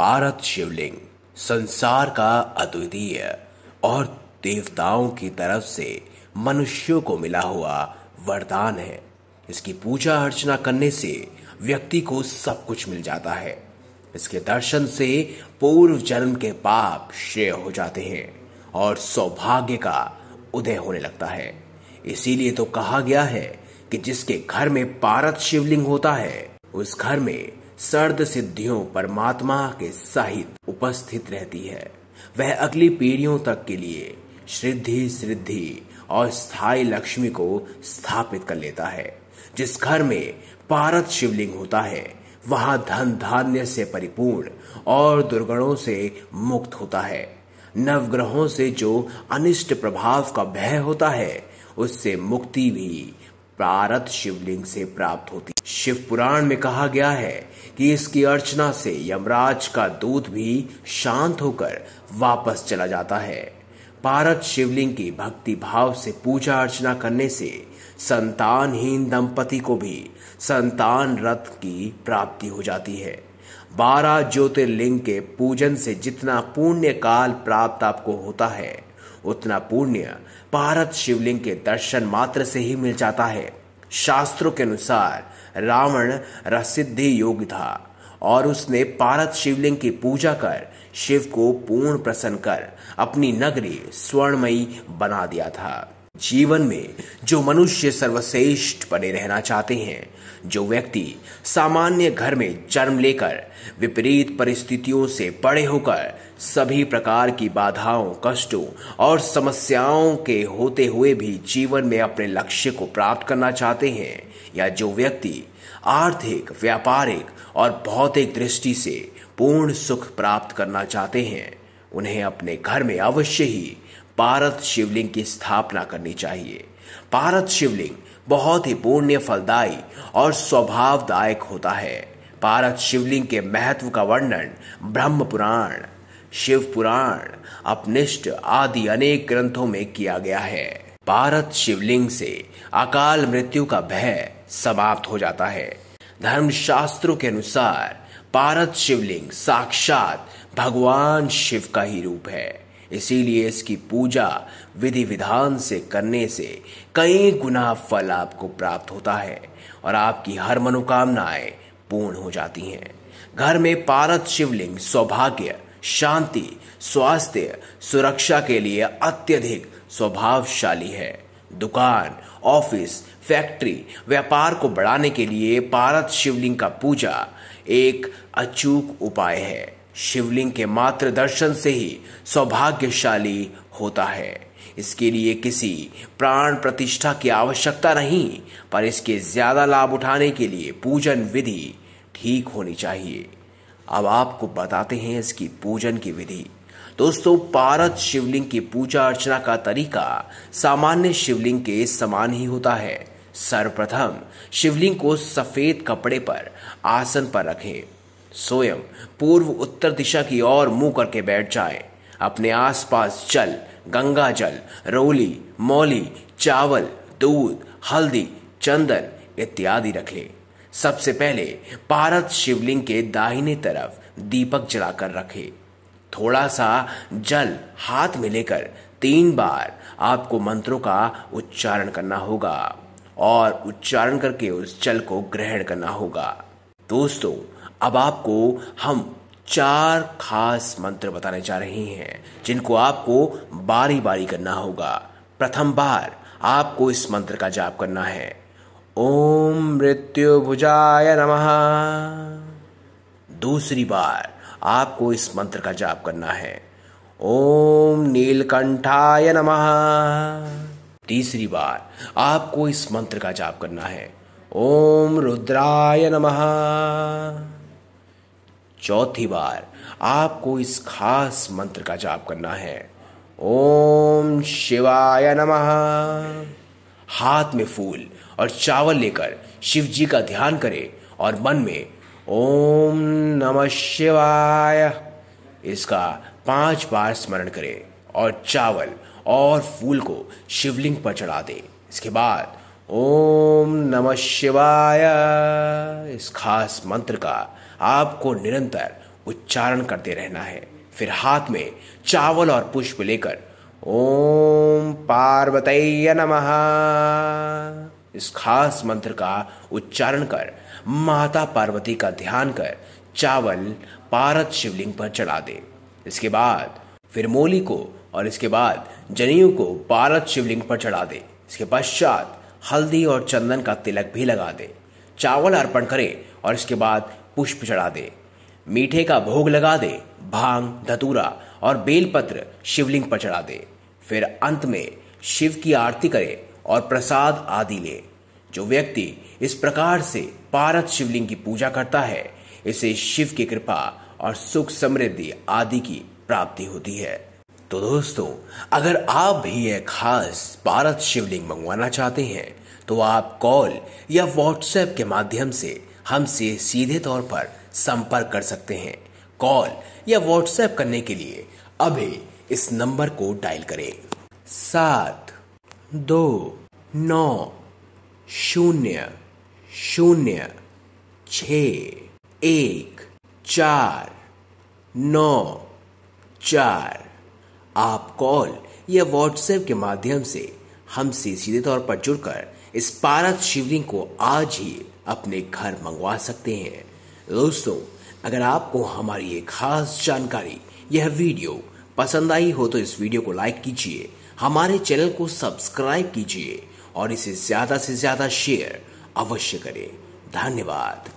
पारत शिवलिंग, संसार का अद्वितीय और देवताओं की तरफ़ से मनुष्यों को मिला हुआ वरदान है। इसकी पूजा अर्चना करने से व्यक्ति को सब कुछ मिल जाता है। इसके दर्शन से पूर्व जन्म के पाप श्रेय हो जाते हैं और सौभाग्य का उदय होने लगता है। इसीलिए तो कहा गया है कि जिसके घर में पारत शिवलिंग होता है, उस घर में सर्द सिद्धियों परमात्मा के सहित उपस्थित रहती है। वह अगली पीढ़ियों तक के लिए श्रिद्धि सिद्धि और स्थायी लक्ष्मी को स्थापित कर लेता है। जिस घर में पारत शिवलिंग होता है, वहाँ धन धान्य से परिपूर्ण और दुर्गणों से मुक्त होता है। नवग्रहों से जो अनिष्ट प्रभाव का भय होता है, उससे मुक्ति भी प्रारत शिवलिंग से प्राप्त होती। शिव पुराण में कहा गया है कि इसकी अर्चना से यमराज का दूत भी शांत होकर वापस चला जाता है। पारत शिवलिंग की भक्ति भाव से पूजा अर्चना करने से संतानहीन दंपति को भी संतान रथ की प्राप्ति हो जाती है। बारह ज्योतिर्लिंग के पूजन से जितना पुण्य काल प्राप्त आपको होता है उतना पुण्य पारत शिवलिंग के दर्शन मात्र से ही मिल जाता है। शास्त्रों के अनुसार रावण रसिद्धि योग था और उसने पारत शिवलिंग की पूजा कर शिव को पूर्ण प्रसन्न कर अपनी नगरी स्वर्णमयी बना दिया था। जीवन में जो मनुष्य सर्वश्रेष्ठ बने रहना चाहते हैं, जो व्यक्ति सामान्य घर में जन्म लेकर विपरीत परिस्थितियों से बड़े होकर सभी प्रकार की बाधाओं, कष्टों और समस्याओं के होते हुए भी जीवन में अपने लक्ष्य को प्राप्त करना चाहते हैं, या जो व्यक्ति आर्थिक, व्यापारिक और भौतिक दृष्टि से पूर्ण सुख प्राप्त करना चाहते हैं, उन्हें अपने घर में अवश्य ही पारत शिवलिंग की स्थापना करनी चाहिए। पारत शिवलिंग बहुत ही पुण्य, फलदायी और स्वभावदायक होता है। पारत शिवलिंग के महत्व का वर्णन ब्रह्म पुराण, शिव पुराण अपनिष्ट आदि अनेक ग्रंथों में किया गया है। पारत शिवलिंग से अकाल मृत्यु का भय समाप्त हो जाता है। धर्म धर्मशास्त्रों के अनुसार पारत शिवलिंग साक्षात भगवान शिव का ही रूप है। इसीलिए इसकी पूजा विधि विधान से करने से कई गुना फल आपको प्राप्त होता है और आपकी हर मनोकामनाएँ पूर्ण हो जाती हैं। घर में पारत शिवलिंग, सौभाग्य, शांति, स्वास्थ्य, सुरक्षा के लिए अत्यधिक स्वभावशाली है। दुकान, ऑफ़िस, फैक्ट्री, व्यापार को बढ़ाने के लिए पारत शिवलिंग का पूजा एक अचूक उपाय है। शिवलिंग के मात्र दर्शन से ही सौभाग्यशाली होता है। इसके लिए किसी प्राण प्रतिष्ठा की आवश्यकता नहीं, पर इसके ज़्यादा लाभ उठाने के लिए पूजन विधि ठीक होनी चाहिए। अब आपको बताते हैं इसकी पूजन की विधि। दोस्तों पारद शिवलिंग की पूजा अर्चना का तरीका सामान्य शिवलिंग के समान ही होता है। सर्वप्रथम, शिवलिंग को सफ़ेद कपड़े पर आसन पर रखें। स्वयं पूर्व उत्तर दिशा की ओर मुँह करके बैठ जाए। अपने आसपास जल गंगा जल, रोली, मौली, चावल, दूध, हल्दी, चंदन इत्यादि रख ले। सबसे पहले पारत शिवलिंग के दाहिने तरफ़ दीपक जलाकर रखे। थोड़ा सा जल हाथ में लेकर तीन बार आपको मंत्रों का उच्चारण करना होगा और उच्चारण करके उस जल को ग्रहण करना होगा। दोस्तों अब आपको हम चार खास मंत्र बताने जा रहे हैं, जिनको आपको बारी बारी करना होगा। प्रथम बार, आपको इस मंत्र का जाप करना है। ओम मृत्यु भुजाय नमः। दूसरी बार, आपको इस मंत्र का जाप करना है। ओम नीलकंठाय नमः। तीसरी बार, आपको इस मंत्र का जाप करना है। ओम रुद्राय नमः। चौथी बार आपको इस खास मंत्र का जाप करना है। ओम शिवाय नमः। हाथ में फूल और चावल लेकर शिव जी का ध्यान करें और मन में ओम नमः शिवाय इसका पाँच बार स्मरण करें और चावल और फूल को शिवलिंग पर चढ़ा दें। इसके बाद ओम नमः शिवाय। इस खास मंत्र का आपको निरंतर उच्चारण करते रहना है। फिर हाथ में चावल और पुष्प लेकर ओम पार्वतय नमः। इस खास मंत्र का उच्चारण कर माता पार्वती का ध्यान कर चावल पारत शिवलिंग पर चढ़ा दे। इसके बाद फिर मोली को और इसके बाद जनेऊ को पारत शिवलिंग पर चढ़ा दे। इसके पश्चात हल्दी और चंदन का तिलक भी लगा दे, चावल अर्पण करे और इसके बाद पुष्प चढ़ा दे। मीठे का भोग लगा दे, भाँग, धतूरा और बेलपत्र शिवलिंग पर चढ़ा दे। फिर अंत में शिव की आरती करे और प्रसाद आदि ले। जो व्यक्ति इस प्रकार से पारत शिवलिंग की पूजा करता है, इसे शिव की कृपा और सुख समृद्धि आदि की प्राप्ति होती है। तो दोस्तों, अगर आप भी एक खास पारत शिवलिंग मंगवाना चाहते हैं तो आप कॉल या व्हाट्सएप के माध्यम से हमसे सीधे तौर पर संपर्क कर सकते हैं। कॉल या व्हाट्सएप करने के लिए अभी इस नंबर को डायल करें। सात, दो, नौ, शून्य शून्य छ एक, चार, नौ, चार। आप कॉल या व्हाट्सएप के माध्यम से हमसे सीधे तौर पर जुड़कर इस पारत शिवलिंग को आज ही अपने घर मंगवा सकते हैं। दोस्तों, अगर आपको हमारी ये खास जानकारी यह वीडियो पसंद आई हो तो इस वीडियो को लाइक कीजिए, हमारे चैनल को सब्सक्राइब कीजिए और इसे ज़्यादा से ज़्यादा शेयर अवश्य करें। धन्यवाद।